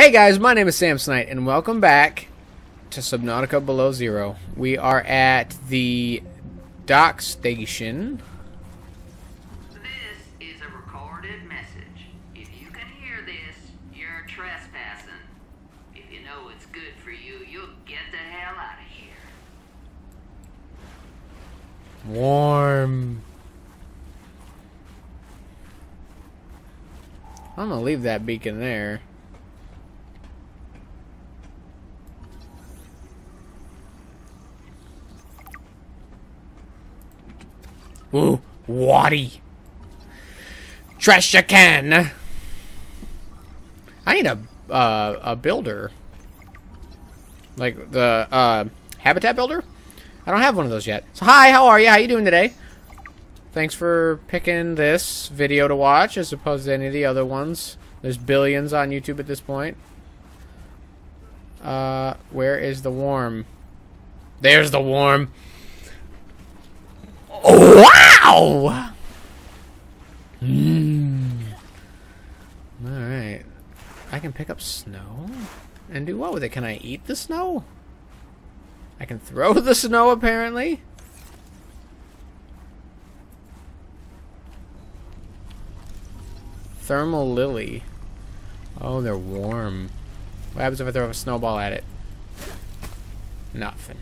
Hey guys, my name is Samsonite, and welcome back to Subnautica Below Zero. We are at the dock station. This is a recorded message. If you can hear this, you're trespassing. If you know what's good for you, you'll get the hell out of here. Warm. I'm gonna leave that beacon there. Ooh, Waddy. Treasure can. I need a uh, a builder. Like the uh, habitat builder. I don't have one of those yet. So hi, how are you? How you doing today? Thanks for picking this video to watch as opposed to any of the other ones. There's billions on YouTube at this point. Uh, where is the warm? There's the warm. Wow! Mmm. Alright. I can pick up snow? And do what with it? Can I eat the snow? I can throw the snow, apparently. Thermal lily. Oh, they're warm. What happens if I throw a snowball at it? Nothing.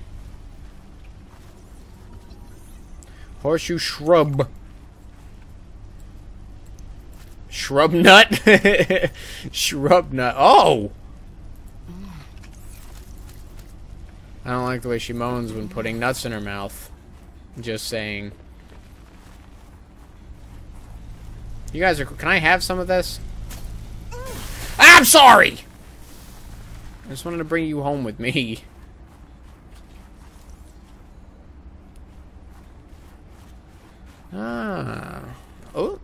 Horseshoe shrub. Shrub nut? shrub nut. Oh! I don't like the way she moans when putting nuts in her mouth. Just saying. You guys are... Can I have some of this? Ah, I'm sorry! I just wanted to bring you home with me. Ah. Oh.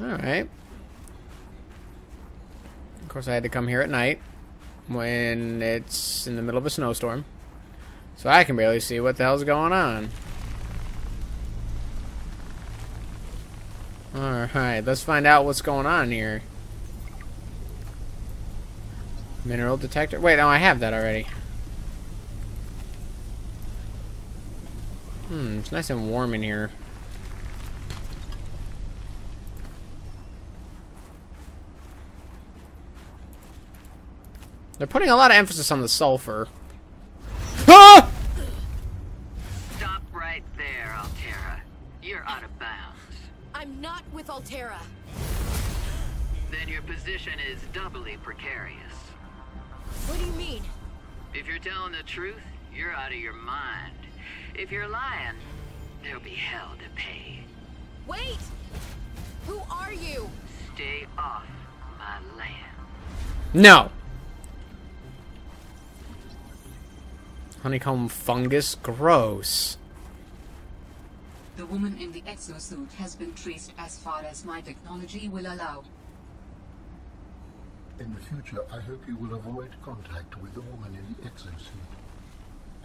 Alright. Of course, I had to come here at night when it's in the middle of a snowstorm. So I can barely see what the hell's going on. Alright, let's find out what's going on here. Mineral detector. Wait, no, I have that already. Hmm, it's nice and warm in here. They're putting a lot of emphasis on the sulfur. Ah! Stop right there, Alterra. You're out of bounds. I'm not with Alterra. Then your position is doubly precarious. What do you mean? If you're telling the truth, you're out of your mind. If you're lying, there'll be hell to pay. Wait! Who are you? Stay off my land. No. Honeycomb fungus? Gross. The woman in the exosuit has been traced as far as my technology will allow. In the future, I hope you will avoid contact with the woman in the exosuit.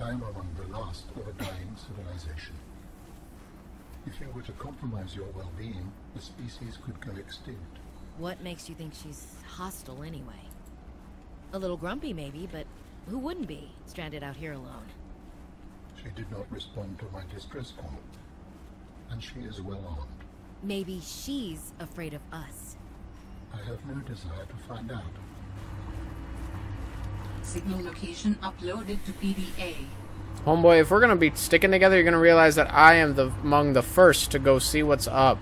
I am among the last of a dying civilization. If you were to compromise your well-being, the species could go extinct. What makes you think she's hostile anyway? A little grumpy maybe, but who wouldn't be, stranded out here alone? She did not respond to my distress call, and she is well armed. Maybe she's afraid of us. I have no desire to find out. Signal location uploaded to PDA. Homeboy, if we're gonna be sticking together, you're gonna realize that I am the among the first to go see what's up.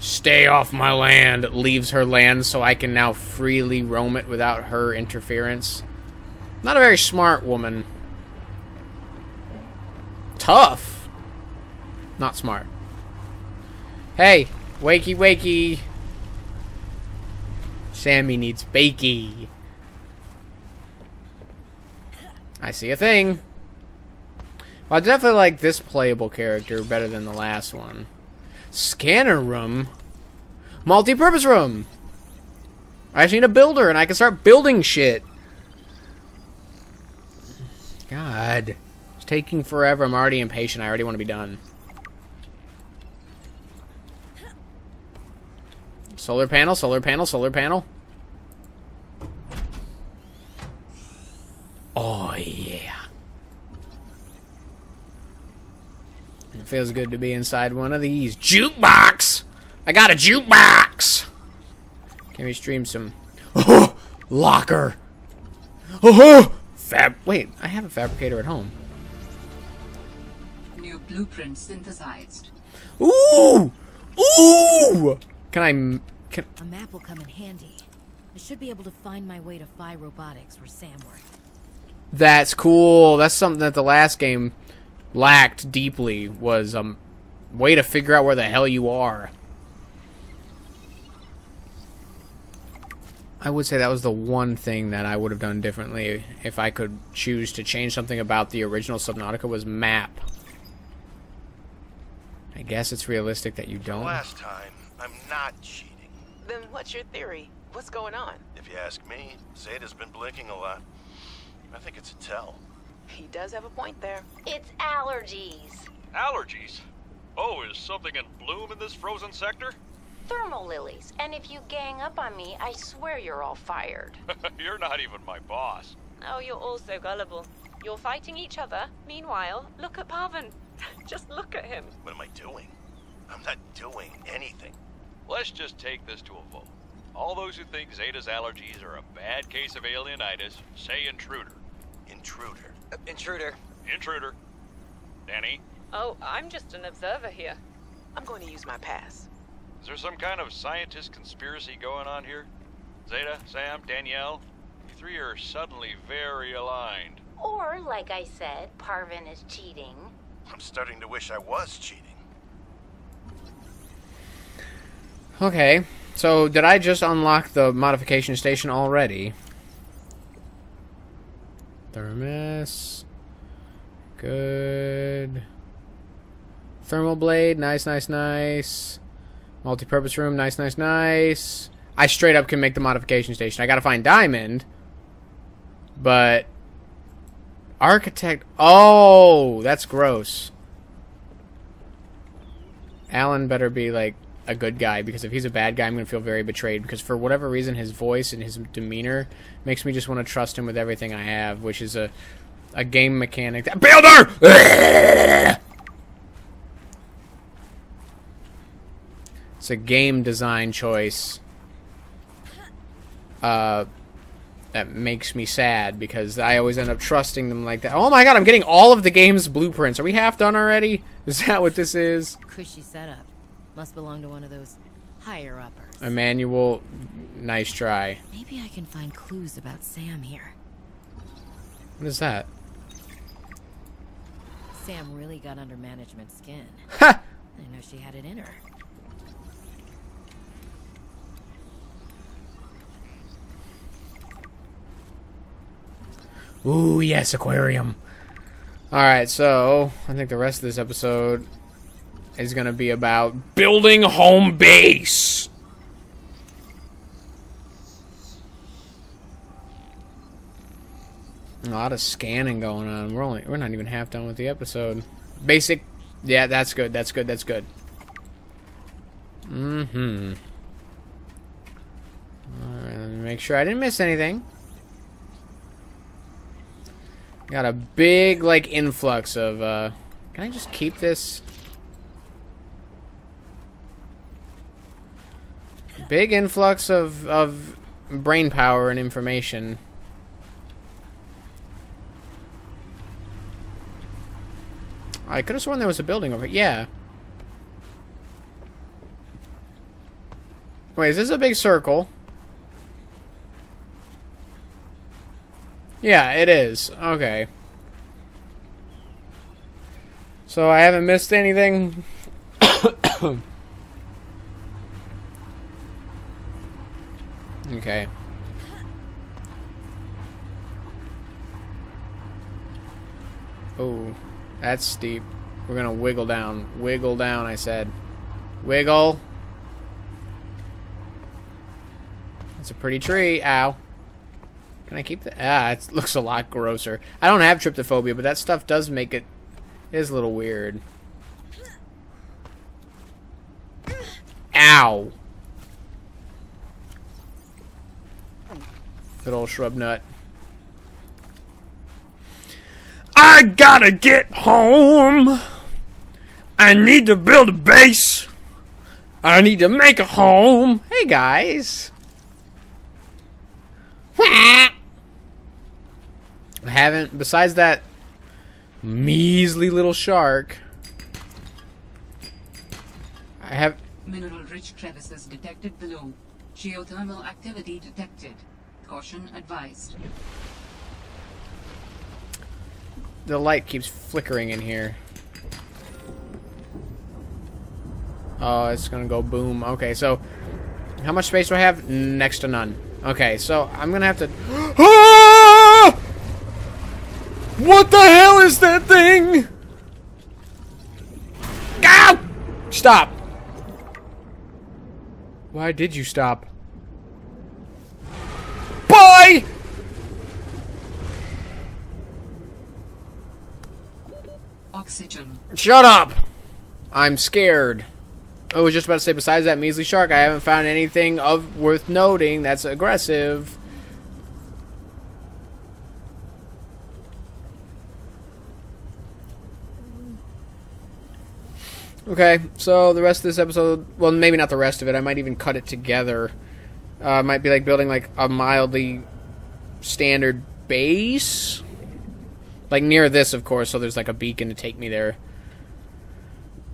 Stay off my land. Leaves her land so I can now freely roam it without her interference. Not a very smart woman. Tough. Not smart. Hey, wakey wakey. Sammy needs bakey. I see a thing. Well, I definitely like this playable character better than the last one. Scanner room? Multi-purpose room! I just need a builder and I can start building shit. God. It's taking forever. I'm already impatient. I already want to be done. Solar panel, solar panel, solar panel. Oh, yeah. It feels good to be inside one of these. Jukebox! I got a jukebox! Can we stream some... Oh, locker! Oh, fab... Wait, I have a fabricator at home. New blueprint synthesized. Ooh! Ooh! Can I... m- Can... A map will come in handy. I should be able to find my way to Phi Robotics where Sam worked. That's cool. That's something that the last game lacked deeply was a um, way to figure out where the hell you are. I would say that was the one thing that I would have done differently if I could choose to change something about the original Subnautica was map. I guess it's realistic that you don't. Last time, I'm not cheating. Then what's your theory? What's going on? If you ask me, Zeta's been blinking a lot. I think it's a tell. He does have a point there. It's allergies. Allergies? Oh, is something in bloom in this frozen sector? Thermal lilies. And if you gang up on me, I swear you're all fired. You're not even my boss. Oh, you're all so gullible. You're fighting each other. Meanwhile, look at Parvin. Just look at him. What am I doing? I'm not doing anything. Let's just take this to a vote. All those who think Zeta's allergies are a bad case of alienitis, say intruder. Intruder. Uh, intruder. Intruder. Danny, Oh, I'm just an observer here. I'm going to use my pass. is there some kind of scientist conspiracy going on here? Zeta, Sam, Danielle, you three are suddenly very aligned. Or, like I said, Parvin is cheating. I'm starting to wish I was cheating. Okay, so did I just unlock the modification station already? Thermos. Good. Thermal blade, nice, nice, nice. Multi-purpose room, nice, nice, nice. I straight up can make the modification station. I gotta find diamond. But... Architect... Oh! That's gross. Alan better be, like, a good guy because if he's a bad guy, I'm going to feel very betrayed because for whatever reason, his voice and his demeanor makes me just want to trust him with everything I have, which is a a game mechanic. That Builder. it's a game design choice. Uh, that makes me sad because I always end up trusting them like that. Oh my god, I'm getting all of the game's blueprints. Are we half done already? Is that what this is? Cushy setup. Must belong to one of those higher uppers. Emmanuel, nice try. Maybe I can find clues about Sam here. What is that? Sam really got under management skin. Ha! I know she had it in her. Ooh, yes, aquarium. Alright, so I think the rest of this episode is going to be about building home base. A lot of scanning going on. We're only we're not even half done with the episode. Basic Yeah, that's good. That's good. That's good. Mhm. All right, let me make sure I didn't miss anything. Got a big like influx of uh Can I just keep this Big influx of, of brain power and information. I could have sworn there was a building over Yeah. Wait, is this a big circle? Yeah, it is. Okay. So I haven't missed anything. Okay. Oh, that's steep. We're gonna wiggle down. Wiggle down, I said. Wiggle. That's a pretty tree. Ow. Can I keep the... Ah, it looks a lot grosser. I don't have trypophobia, but that stuff does make it... It is a little weird. Ow. Good old shrub nut. I gotta get home. I need to build a base. I need to make a home. Hey guys. I haven't, besides that measly little shark, I have, Mineral-rich crevices detected below. Geothermal activity detected. Caution advised. the light keeps flickering in here. Oh, it's gonna go boom. Okay, so how much space do I have? Next to none. Okay, so I'm gonna have to. Ah! What the hell is that thing? Stop. Why did you stop? Oxygen. Shut up! I'm scared. I was just about to say, besides that measly shark, I haven't found anything of worth noting that's aggressive. Okay, so the rest of this episode, well, maybe not the rest of it. I might even cut it together. Uh, might be like building like a mildly standard base, like near this, of course. So there's like a beacon to take me there.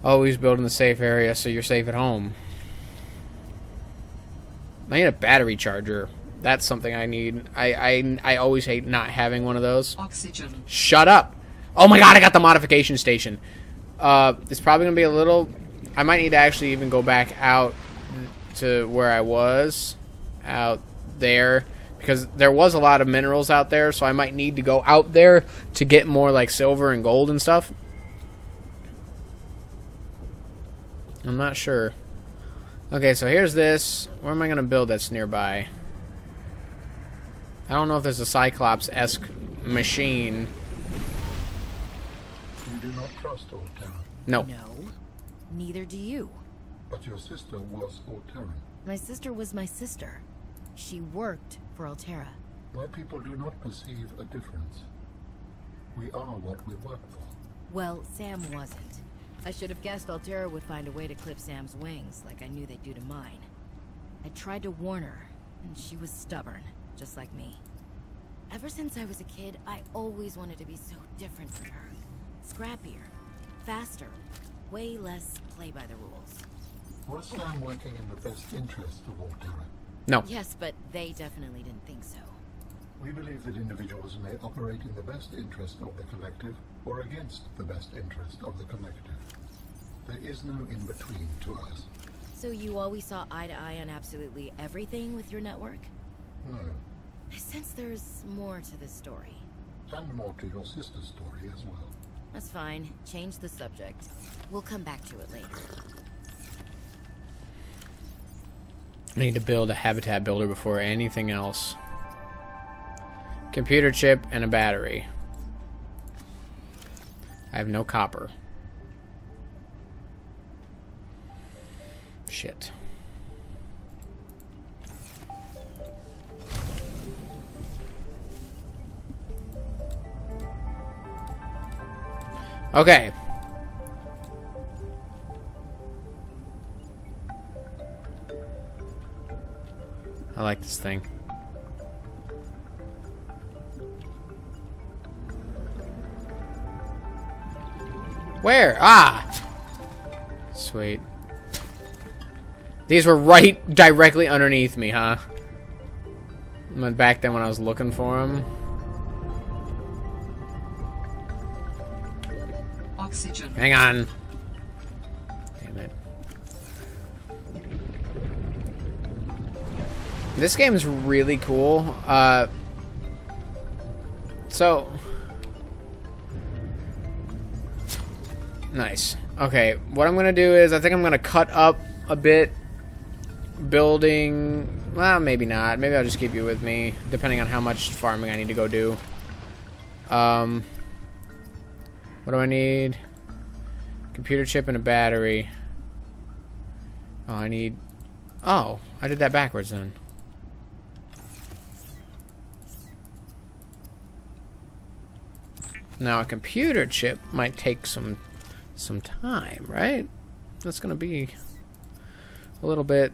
Always build in the safe area so you're safe at home. I need a battery charger. That's something I need. I, I, I always hate not having one of those. Oxygen. Shut up! Oh my god, I got the modification station. Uh, it's probably gonna be a little. I might need to actually even go back out to where I was, out there, because there was a lot of minerals out there. So I might need to go out there to get more like silver and gold and stuff. I'm not sure. Okay, so here's this. Where am I gonna build that's nearby? I don't know if there's a Cyclops-esque machine. You do not trust Alterra, No. No. Neither do you. but your sister was Alterran. My sister was my sister. She worked for Alterra. My people do not perceive a difference. We are what we work for. Well, Sam wasn't. I should have guessed Alterra would find a way to clip Sam's wings, like I knew they'd do to mine. I tried to warn her, and she was stubborn, just like me. Ever since I was a kid, I always wanted to be so different from her. Scrappier, faster, way less play by the rules. Was Sam working in the best interest of Alterra? No. Yes, but they definitely didn't think so. We believe that individuals may operate in the best interest of the collective or against the best interest of the collective. There is no in between to us. So you always saw eye to eye on absolutely everything with your network? No. I sense there's more to this story. And more to your sister's story as well. That's fine. Change the subject. We'll come back to it later. I need to build a habitat builder before anything else. Computer chip and a battery. I have no copper. Shit. Okay. I like this thing. Where? Ah! Sweet. These were right directly underneath me, huh? I Went back then when I was looking for them. Oxygen. Hang on. This game is really cool. Uh, so nice. Okay, what I'm gonna do is I think I'm gonna cut up a bit building. Well, maybe not. Maybe I'll just keep you with me, depending on how much farming I need to go do. Um, what do I need? Computer chip and a battery. Oh, I need... Oh, I did that backwards then. Now, a computer chip might take some some time, right? That's going to be a little bit...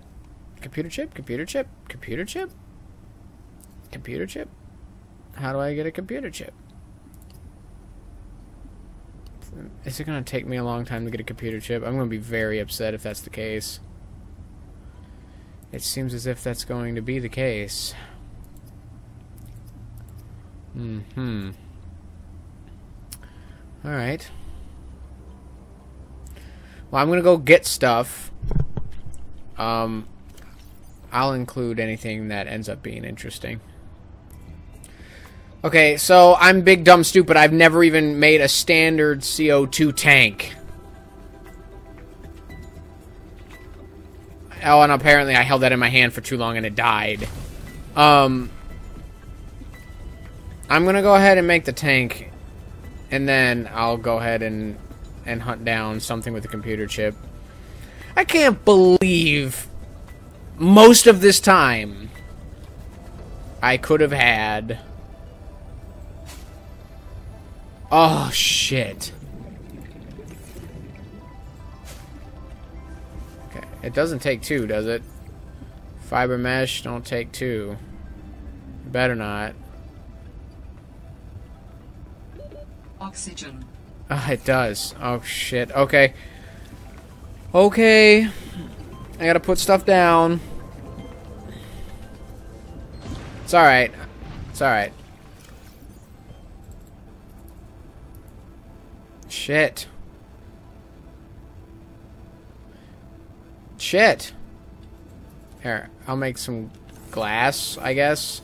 Computer chip, computer chip, computer chip? Computer chip? How do I get a computer chip? Is it going to take me a long time to get a computer chip? I'm going to be very upset if that's the case. It seems as if that's going to be the case. Mm-hmm. Alright. Well, I'm gonna go get stuff. Um, I'll include anything that ends up being interesting. Okay, so I'm big dumb stupid. I've never even made a standard CO2 tank. Oh, and apparently I held that in my hand for too long and it died. Um, I'm gonna go ahead and make the tank, and then I'll go ahead and and hunt down something with a computer chip. I can't believe most of this time I could have had. Oh shit. Okay, it doesn't take two, does it? Fiber mesh, don't take two. Better not. Oxygen. Ah, it does. Oh, shit. Okay. Okay. I gotta put stuff down. It's alright. It's alright. Shit. Shit. Here, I'll make some glass, I guess.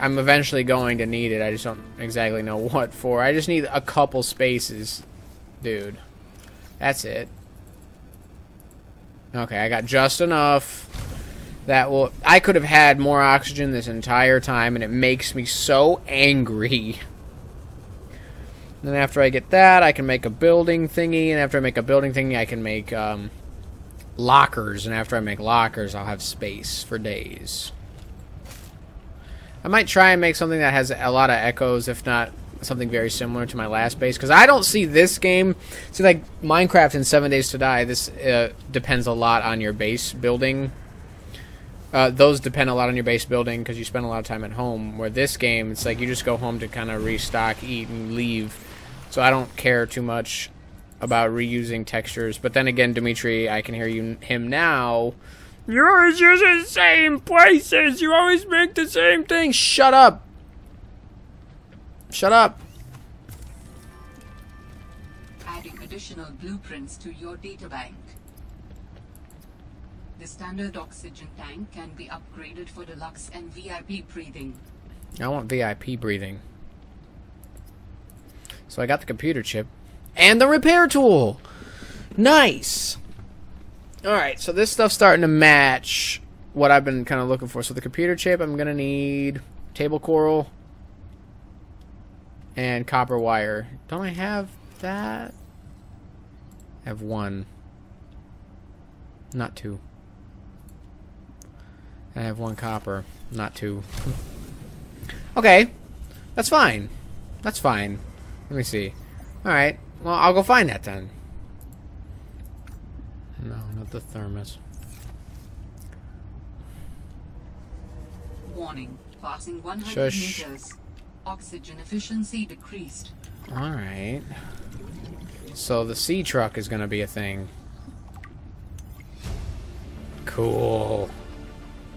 I'm eventually going to need it. I just don't exactly know what for. I just need a couple spaces, dude. That's it. Okay, I got just enough. That will... I could have had more oxygen this entire time, and it makes me so angry. Then after I get that, I can make a building thingy, and after I make a building thingy, I can make, um, lockers, and after I make lockers, I'll have space for days. I might try and make something that has a lot of echoes, if not something very similar to my last base, because I don't see this game. See, like Minecraft and Seven Days to Die, this uh, depends a lot on your base building. Uh, those depend a lot on your base building because you spend a lot of time at home. Where this game, it's like you just go home to kind of restock, eat, and leave. So I don't care too much about reusing textures. But then again, Demitri, I can hear you him now. You always use the same places. You always make the same thing. Shut up. Shut up. Adding additional blueprints to your databank. The standard oxygen tank can be upgraded for deluxe and VIP breathing. I want VIP breathing. So I got the computer chip and the repair tool. Nice. All right, so this stuff's starting to match what I've been kind of looking for. So the computer chip, I'm gonna need table coral and copper wire. Don't I have that? I have one, not two. I have one copper, not two. okay, that's fine. That's fine. Let me see. Alright, well, I'll go find that then. The thermos. Warning. Passing 100 Shush. meters. Oxygen efficiency decreased. Alright. So the sea truck is gonna be a thing. Cool.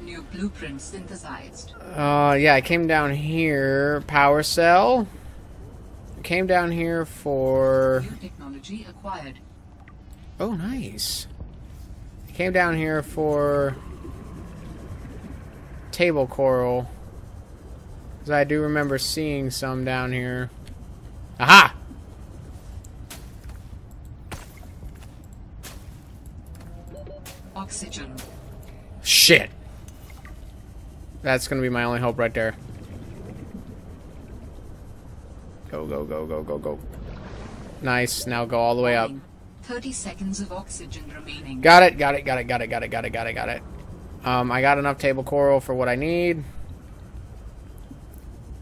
New blueprint synthesized. Uh, yeah, I came down here. Power cell. Came down here for... New technology acquired. Oh, nice. Came down here for... Table coral. Because I do remember seeing some down here. Aha! Oxygen. Shit. That's gonna be my only hope right there. Go, go, go, go, go, go. Nice. Now go all the way up. 30 seconds of oxygen remaining. Got it, got it, got it, got it, got it, got it, got it, got it. Um, I got enough table coral for what I need.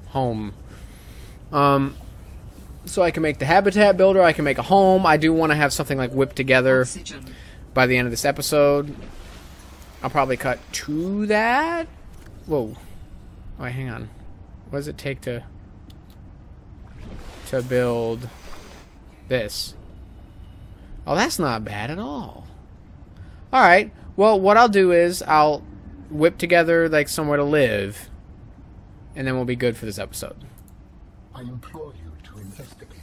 Home. Um, so I can make the habitat builder. I can make a home. I do want to have something like whipped together Oxygen. by the end of this episode. I'll probably cut to that. Whoa. Wait, hang on. What does it take to to build this? Oh, that's not bad at all. All right. Well, what I'll do is I'll whip together like somewhere to live, and then we'll be good for this episode. I implore you to investigate.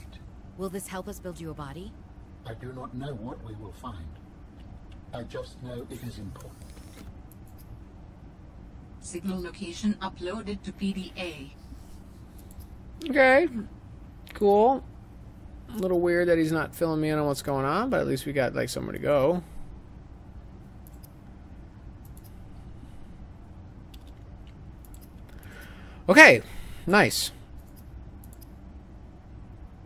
Will this help us build you a body? I do not know what we will find. I just know it is important. Signal location uploaded to PDA. Okay. Cool. A little weird that he's not filling me in on what's going on, but at least we got like somewhere to go. Okay. Nice.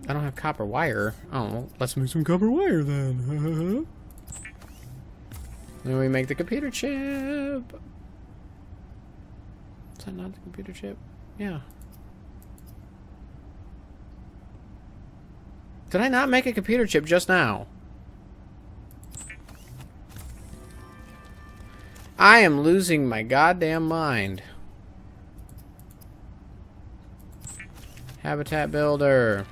I don't have copper wire. Oh, let's make some copper wire then. then we make the computer chip. Is that not the computer chip? Yeah. Did I not make a computer chip just now? I am losing my goddamn mind. Habitat builder.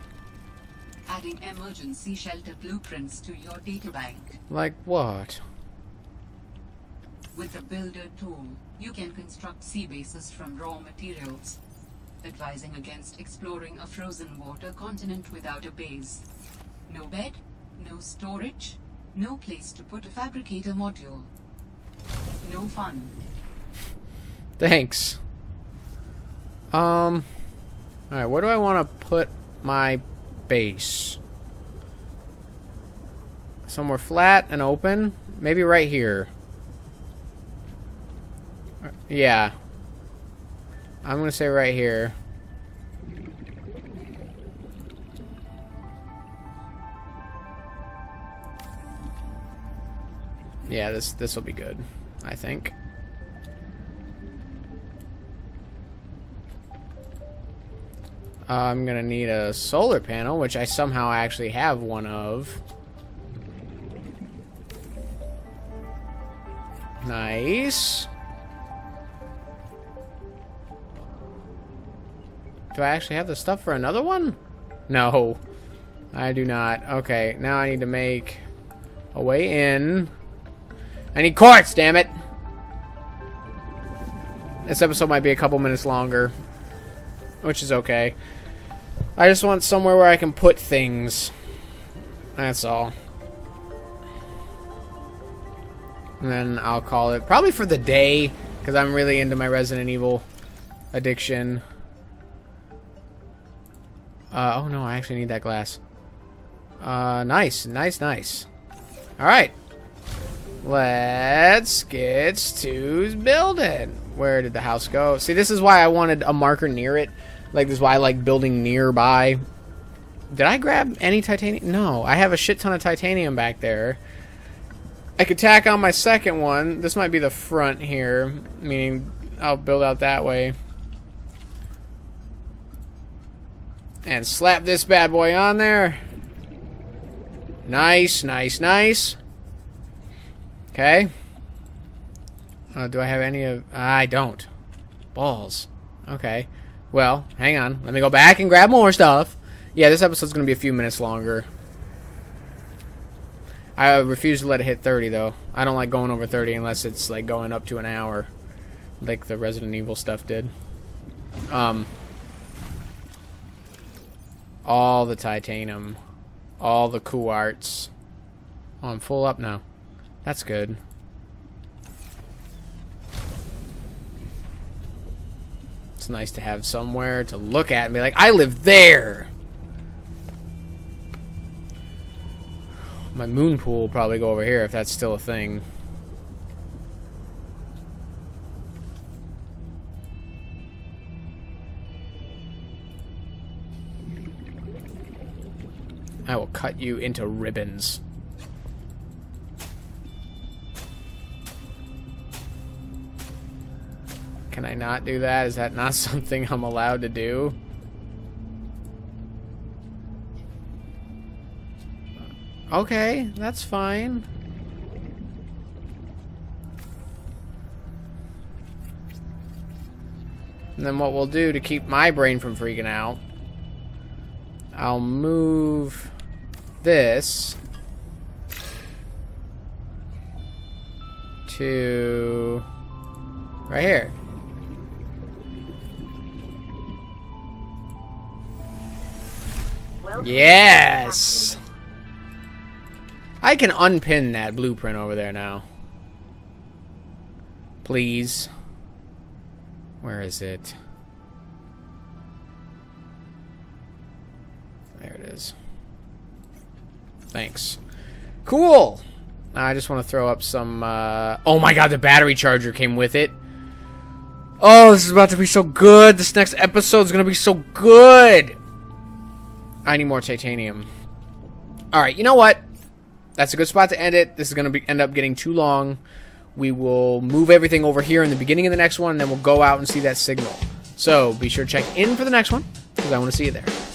Adding emergency shelter blueprints to your databank. Like what? With the Builder tool, you can construct sea bases from raw materials, advising against exploring a frozen water continent without a base. No bed, no storage, no place to put a fabricator module. No fun. Thanks. Um. Alright, where do I want to put my base? Somewhere flat and open? Maybe right here. Uh, Yeah. I'm gonna say right here. Yeah, this this will be good, I think. I'm gonna need a solar panel, which I somehow actually have one of. Nice. Do I actually have the stuff for another one? No. I do not. Okay, now I need to make a way in. I need quartz, damn it! This episode might be a couple minutes longer. Which is okay. I just want somewhere where I can put things. That's all. And then I'll call it probably for the day because I'm really into my Resident Evil addiction. Uh, oh no, I actually need that glass. Uh, nice, nice, nice. All right, let's get to building. Where did the house go? See, this is why I wanted a marker near it. Like, this is why I like building nearby. Did I grab any titanium? No, I have a shit ton of titanium back there. I could tack on my second one. This might be the front here, meaning I'll build out that way. And slap this bad boy on there. Nice, nice, nice. Okay. Uh, do I have any of... I don't. Balls. Okay. Well, hang on. Let me go back and grab more stuff. Yeah, this episode's going to be a few minutes longer. I refuse to let it hit 30, though. I don't like going over 30 unless it's, like, going up to an hour. Like the Resident Evil stuff did. Um... All the titanium. All the quartz. Oh, I'm full up now. That's good. It's nice to have somewhere to look at and be like, I live there! My moon pool will probably go over here if that's still a thing. Cut you into ribbons. Can I not do that? Is that not something I'm allowed to do? Okay, that's fine. And then what we'll do to keep my brain from freaking out, I'll move this to right here. Yes! I can unpin that blueprint over there now. Please. Where is it? There it is. Thanks. Cool! I just want to throw up some, uh... Oh my god, the battery charger came with it. Oh, this is about to be so good. This next episode is going to be so good. I need more titanium. Alright, you know what? That's a good spot to end it. This is going to end up getting too long. We will move everything over here in the beginning of the next one, and then we'll go out and see that signal. So, be sure to check in for the next one, because I want to see you there.